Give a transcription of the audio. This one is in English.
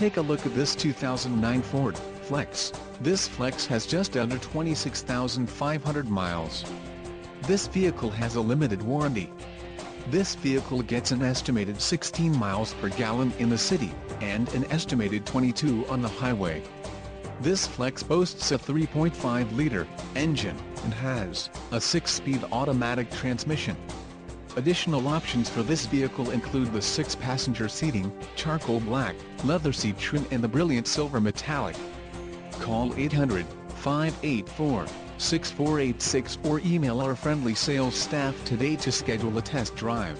take a look at this 2009 Ford Flex. This Flex has just under 26,500 miles. This vehicle has a limited warranty. This vehicle gets an estimated 16 miles per gallon in the city, and an estimated 22 on the highway. This Flex boasts a 3.5-liter engine, and has a 6-speed automatic transmission. Additional options for this vehicle include the 6-passenger seating, charcoal black, leather seat trim and the brilliant silver metallic. Call 800-584-6486 or email our friendly sales staff today to schedule a test drive.